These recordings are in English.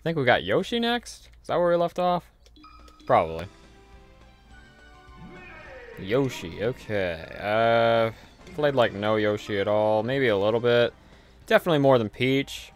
I think we got Yoshi next? Is that where we left off? Probably. Yoshi, okay. Uh, played like no Yoshi at all. Maybe a little bit. Definitely more than Peach.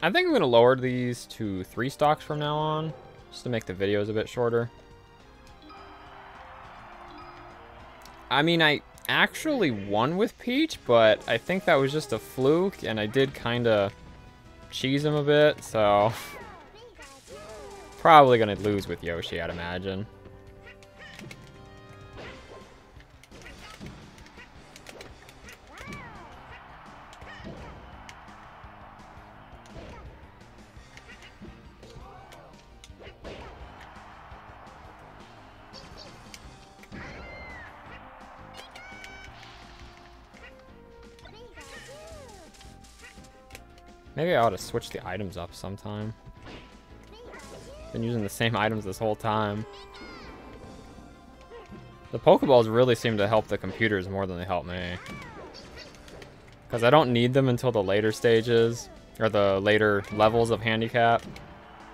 I think I'm going to lower these to three stocks from now on. Just to make the videos a bit shorter. I mean, I actually won with Peach, but I think that was just a fluke, and I did kind of cheese him a bit, so... Probably to lose with Yoshi, I'd imagine. Maybe I ought to switch the items up sometime. Been using the same items this whole time. The Pokeballs really seem to help the computers more than they help me. Because I don't need them until the later stages, or the later levels of Handicap.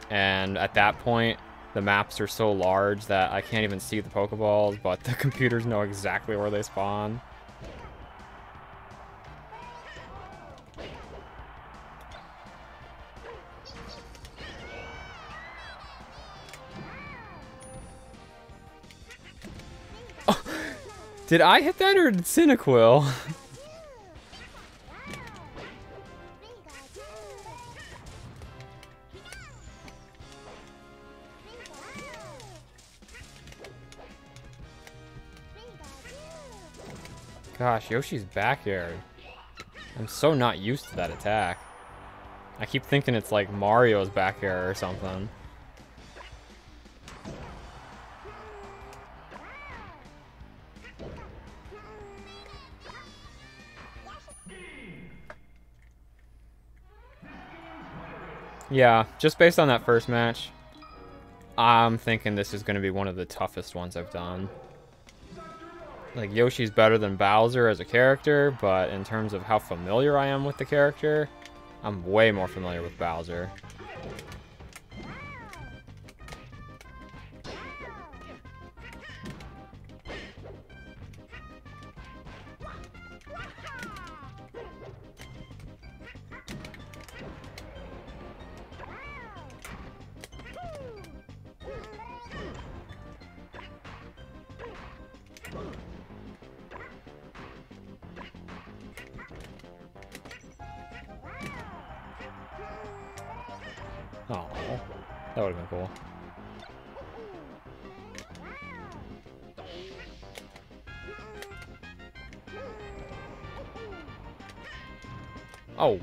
And at that point, the maps are so large that I can't even see the Pokeballs, but the computers know exactly where they spawn. Did I hit that or did Cyndaquil? Gosh, Yoshi's back air. I'm so not used to that attack. I keep thinking it's like Mario's back air or something. Yeah, just based on that first match, I'm thinking this is going to be one of the toughest ones I've done. Like, Yoshi's better than Bowser as a character, but in terms of how familiar I am with the character, I'm way more familiar with Bowser.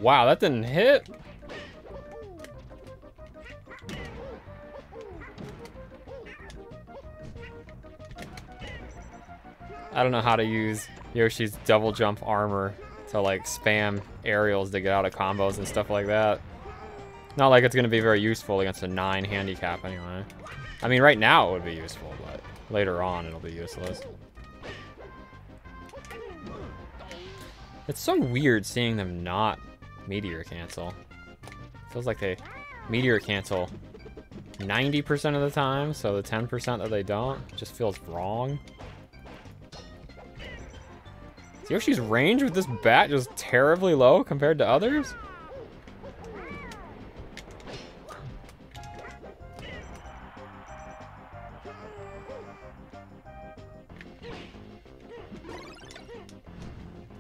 Wow, that didn't hit? I don't know how to use Yoshi's double jump armor to like spam aerials to get out of combos and stuff like that. Not like it's to be very useful against a 9 handicap anyway. I mean, right now it would be useful, but later on it'll be useless. It's so weird seeing them not Meteor Cancel. Feels like they Meteor Cancel 90% of the time, so the 10% that they don't just feels wrong. Is Yoshi's range with this bat just terribly low compared to others?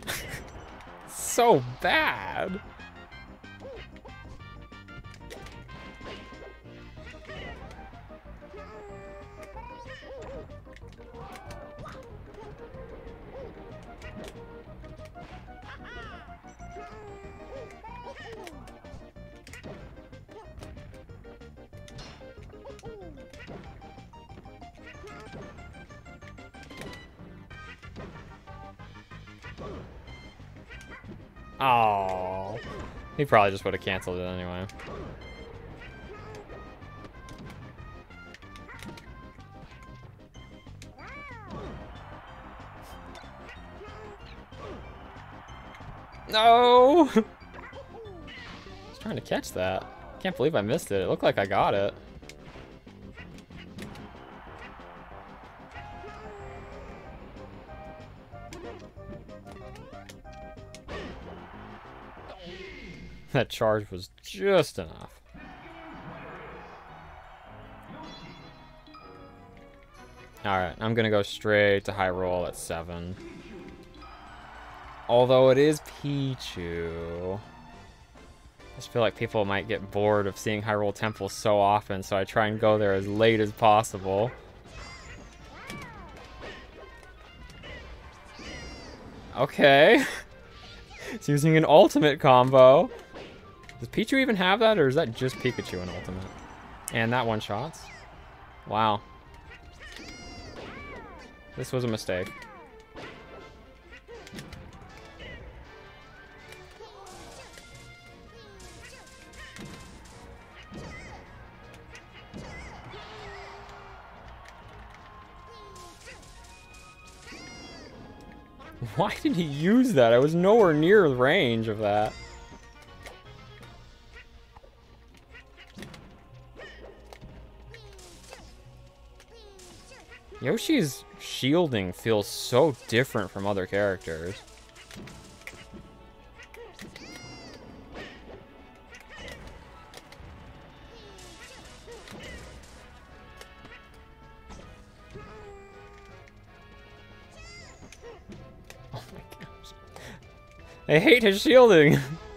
so bad. He probably just would have canceled it anyway. No! I was trying to catch that. Can't believe I missed it. It looked like I got it. that charge was just enough. Alright, I'm gonna go straight to Hyrule at 7. Although it is Pichu. I just feel like people might get bored of seeing Hyrule Temple so often, so I try and go there as late as possible. Okay. it's using an ultimate combo. Does Pichu even have that, or is that just Pikachu in ultimate? And that one shots? Wow. This was a mistake. Why did he use that? I was nowhere near the range of that. Yoshi's shielding feels so different from other characters. Oh my gosh. I hate his shielding.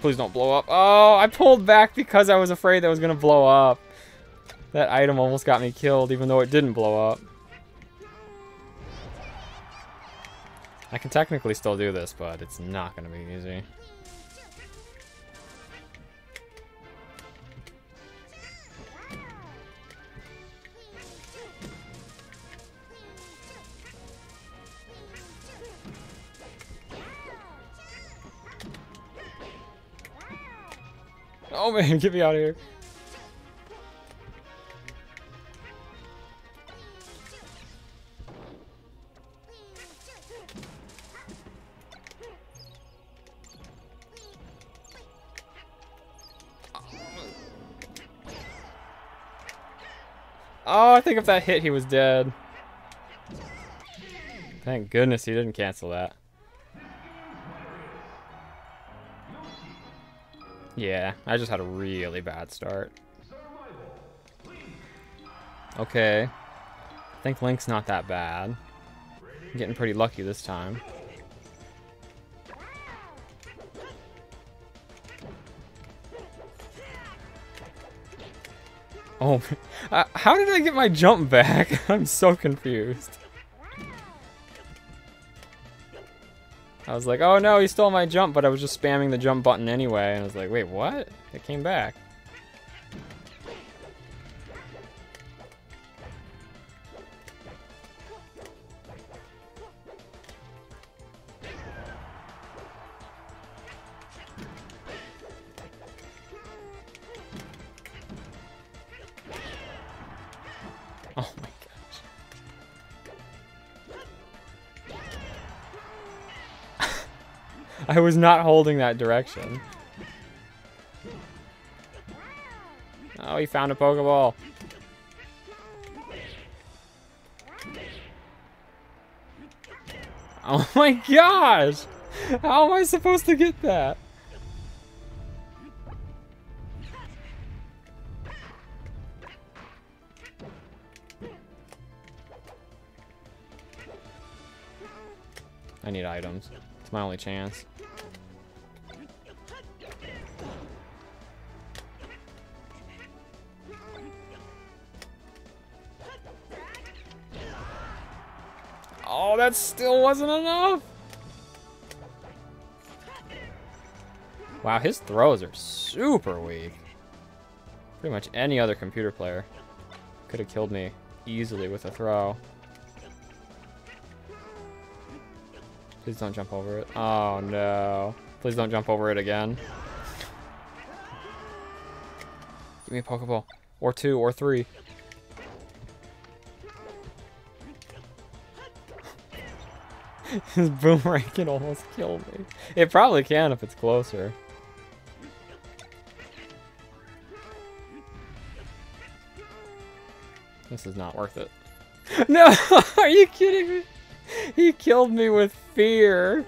Please don't blow up. Oh, I pulled back because I was afraid that was going to blow up. That item almost got me killed, even though it didn't blow up. I can technically still do this, but it's not going to be easy. Oh man, get me out of here. Oh, I think if that hit, he was dead. Thank goodness he didn't cancel that. Yeah, I just had a really bad start. Okay. I think Link's not that bad. I'm getting pretty lucky this time. Oh, uh, how did I get my jump back? I'm so confused. I was like, oh no, he stole my jump, but I was just spamming the jump button anyway. And I was like, wait, what? It came back. I was not holding that direction. Oh, he found a Pokeball. Oh my gosh! How am I supposed to get that? I need items. It's my only chance. Oh, that still wasn't enough. Wow, his throws are super weak. Pretty much any other computer player could have killed me easily with a throw. Please don't jump over it. Oh, no. Please don't jump over it again. Give me a Pokeball. Or two, or three. His boomerang can almost kill me. It probably can if it's closer. This is not worth it. No! Are you kidding me? He killed me with fear.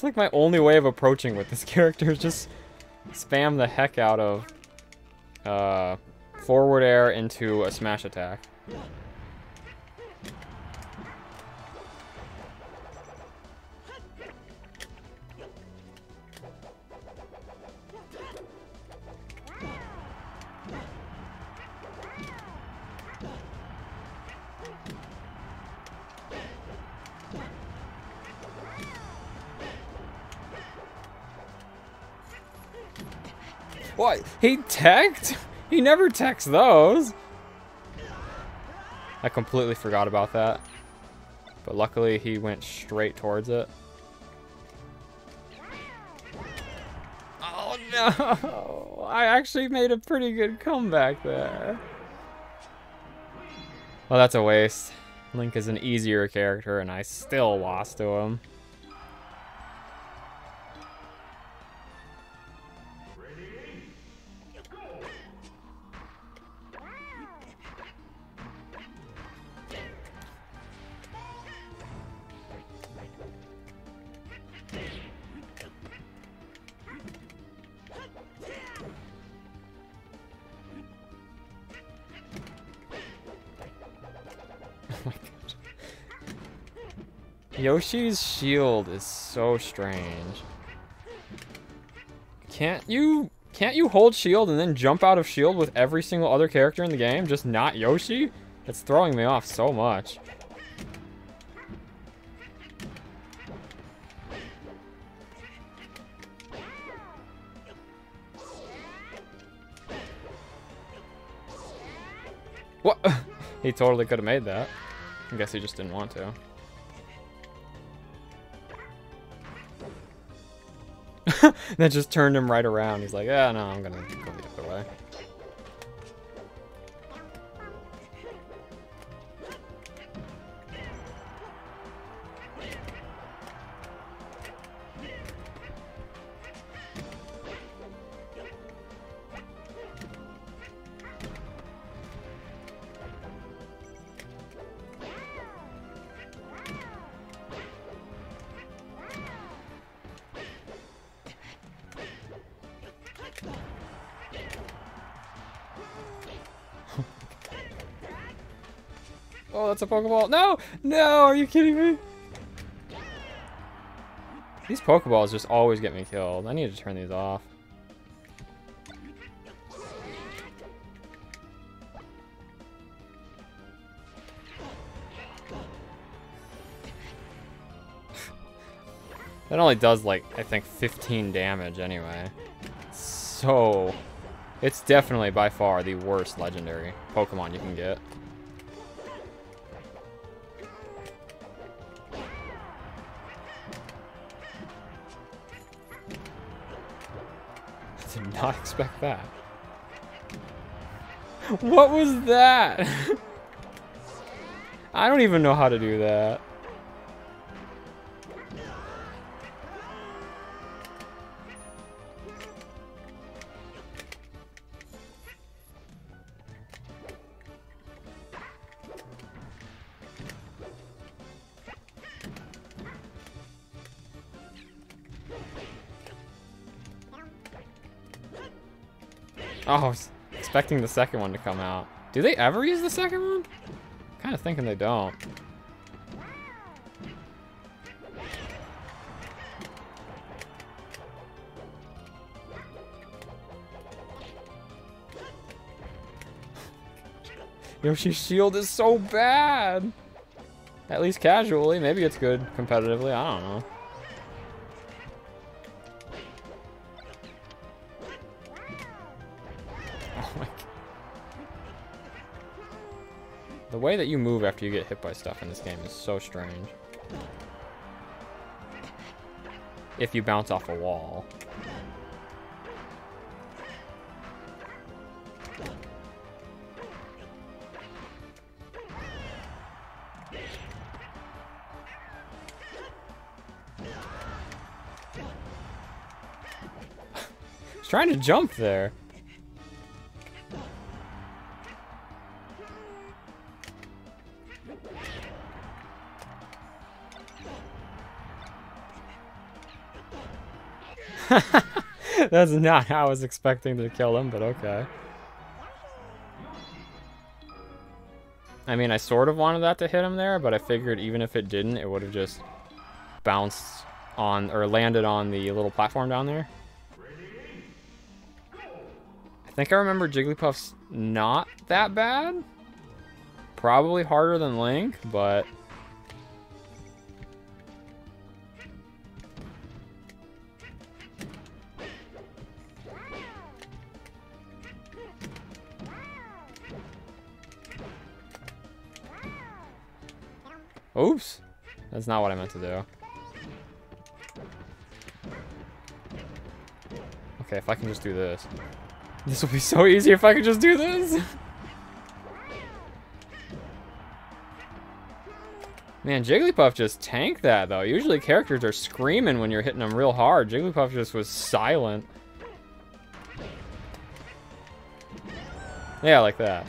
It's like my only way of approaching with this character is just spam the heck out of uh, forward air into a smash attack. He teched? He never techs those. I completely forgot about that. But luckily he went straight towards it. Oh no! I actually made a pretty good comeback there. Well, that's a waste. Link is an easier character and I still lost to him. Yoshi's shield is so strange. Can't you can't you hold shield and then jump out of shield with every single other character in the game? Just not Yoshi? It's throwing me off so much. What? he totally could have made that. I guess he just didn't want to. that just turned him right around. He's like, yeah, no, I'm gonna Oh, that's a Pokeball. No! No! Are you kidding me? These Pokeballs just always get me killed. I need to turn these off. that only does, like, I think 15 damage anyway. So, it's definitely by far the worst legendary Pokemon you can get. Not expect that. What was that? I don't even know how to do that. Oh, I was expecting the second one to come out. Do they ever use the second one? I'm kind of thinking they don't. Yoshi's shield is so bad. At least casually. Maybe it's good competitively. I don't know. Way that you move after you get hit by stuff in this game is so strange. If you bounce off a wall. trying to jump there. That's not how I was expecting to kill him, but okay. I mean, I sort of wanted that to hit him there, but I figured even if it didn't, it would have just bounced on, or landed on the little platform down there. I think I remember Jigglypuff's not that bad. Probably harder than Link, but... Oops. That's not what I meant to do. Okay, if I can just do this. This will be so easy if I could just do this. Man, Jigglypuff just tanked that, though. Usually characters are screaming when you're hitting them real hard. Jigglypuff just was silent. Yeah, like that.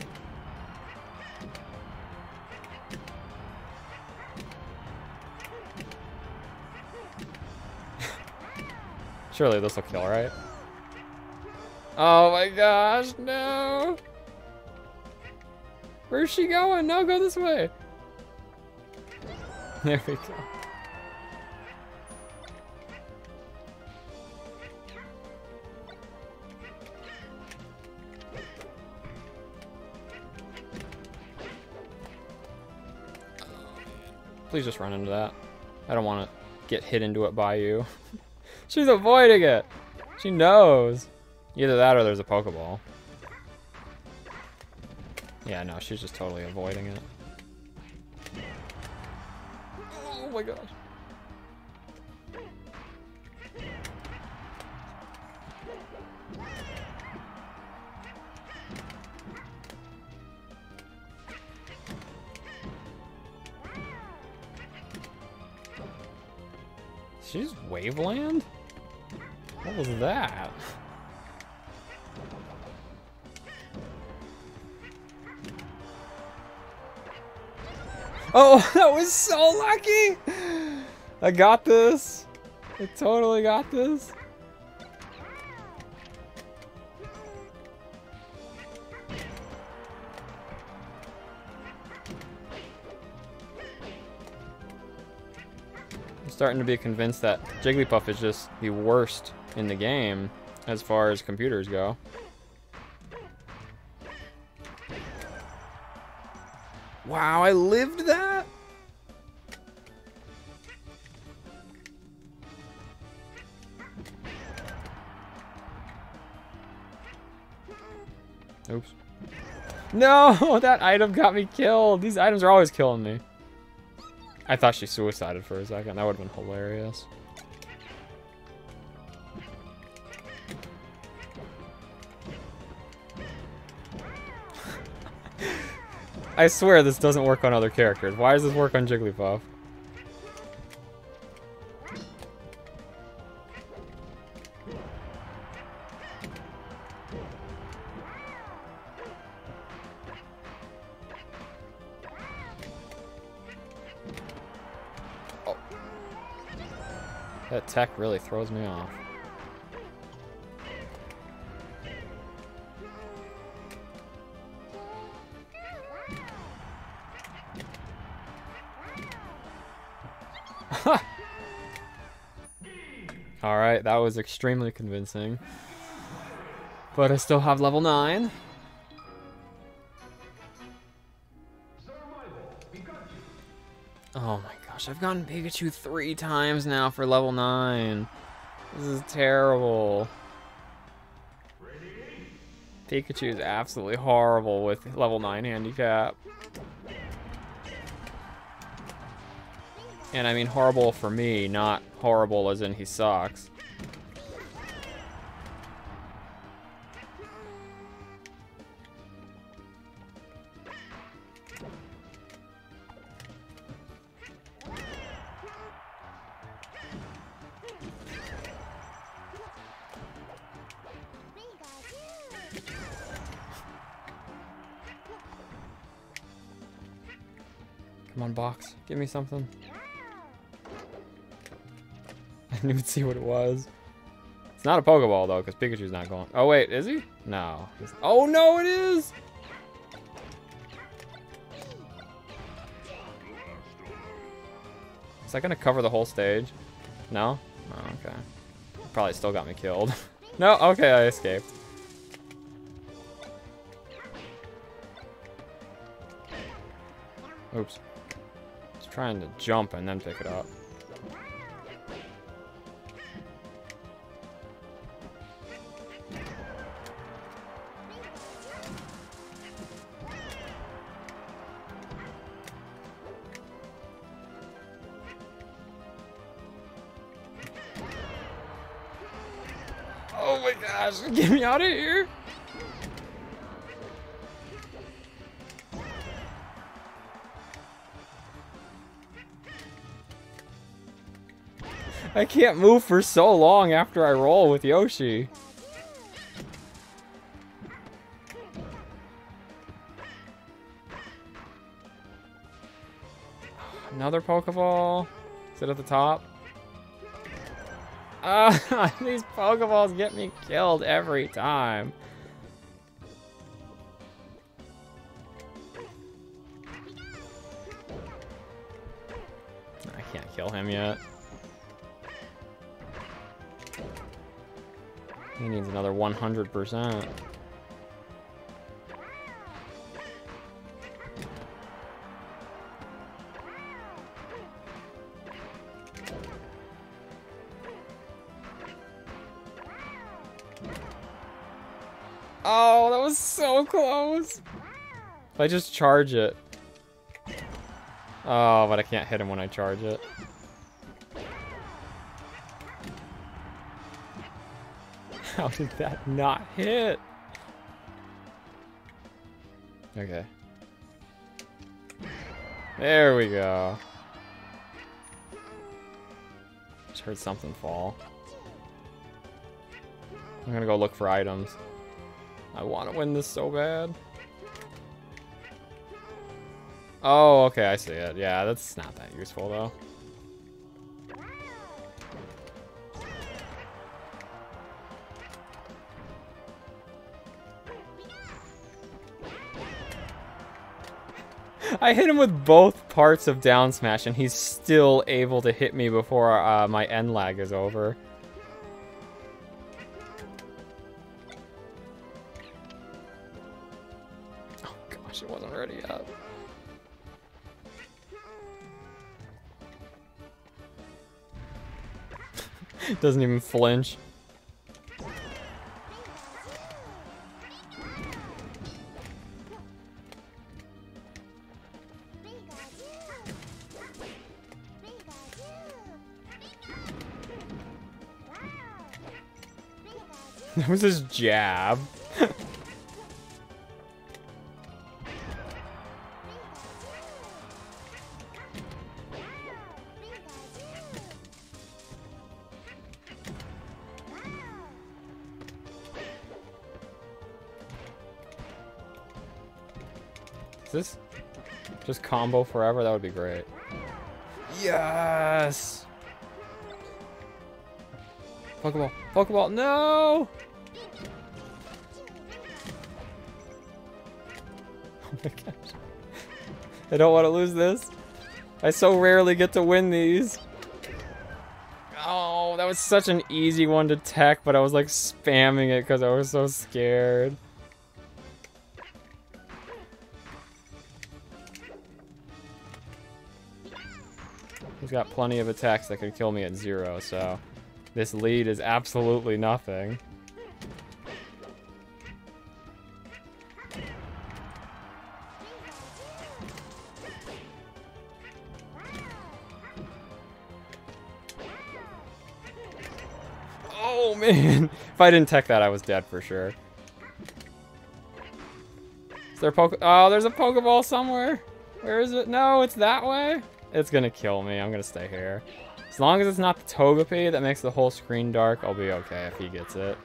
Surely this will kill, right? Oh my gosh, no. Where's she going? No, go this way. There we go. Please just run into that. I don't want to get hit into it by you. She's avoiding it. She knows. Either that or there's a Pokeball. Yeah, no, she's just totally avoiding it. Oh my gosh. Oh, that was so lucky! I got this. I totally got this. I'm starting to be convinced that Jigglypuff is just the worst in the game as far as computers go. Wow, I lived that? Oops. No, that item got me killed. These items are always killing me. I thought she suicided for a second. That would have been hilarious. I swear this doesn't work on other characters. Why does this work on Jigglypuff? Oh. That tech really throws me off. was extremely convincing. But I still have level 9. Oh my gosh, I've gotten Pikachu three times now for level 9. This is terrible. Pikachu is absolutely horrible with level 9 handicap. And I mean horrible for me, not horrible as in he sucks. Come on, box. Give me something. I didn't even see what it was. It's not a Pokeball, though, because Pikachu's not going. Oh, wait, is he? No. Oh, no, it is! Is that going to cover the whole stage? No? Oh, okay. Probably still got me killed. no, okay, I escaped. Oops trying to jump and then pick it up. Oh my gosh, get me out of here! I can't move for so long after I roll with Yoshi. Another Pokeball? Is it at the top? Ah, these Pokeballs get me killed every time. I can't kill him yet. Needs another 100%. Oh, that was so close. If I just charge it. Oh, but I can't hit him when I charge it. How did that not hit? Okay. There we go. Just heard something fall. I'm gonna go look for items. I want to win this so bad. Oh, okay, I see it. Yeah, that's not that useful, though. I hit him with both parts of down smash and he's still able to hit me before uh, my end lag is over. Oh gosh, it wasn't ready yet. Doesn't even flinch. That was his jab. Is this just combo forever? That would be great. Yes! Pokeball. Pokeball. No! Oh my gosh. I don't want to lose this. I so rarely get to win these. Oh, that was such an easy one to tech, but I was like spamming it because I was so scared. He's got plenty of attacks that could kill me at zero, so this lead is absolutely nothing. Oh man! if I didn't tech that, I was dead for sure. Is there a poke? Oh, there's a Pokeball somewhere. Where is it? No, it's that way. It's gonna kill me. I'm gonna stay here. As long as it's not the Togepi that makes the whole screen dark, I'll be okay if he gets it.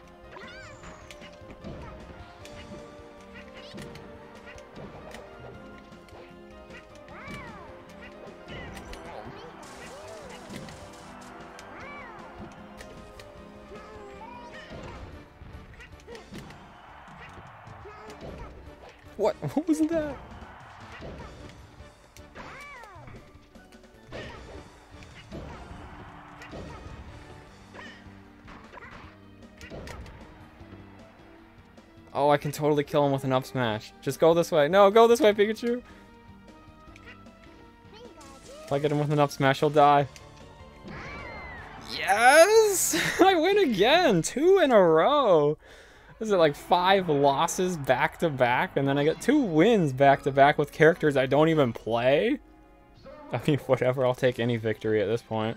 What? What was that? I can totally kill him with an up smash. Just go this way. No, go this way, Pikachu. If I get him with an up smash, he'll die. Yes! I win again! Two in a row! Is it like five losses back to back? And then I get two wins back to back with characters I don't even play? I mean, whatever. I'll take any victory at this point.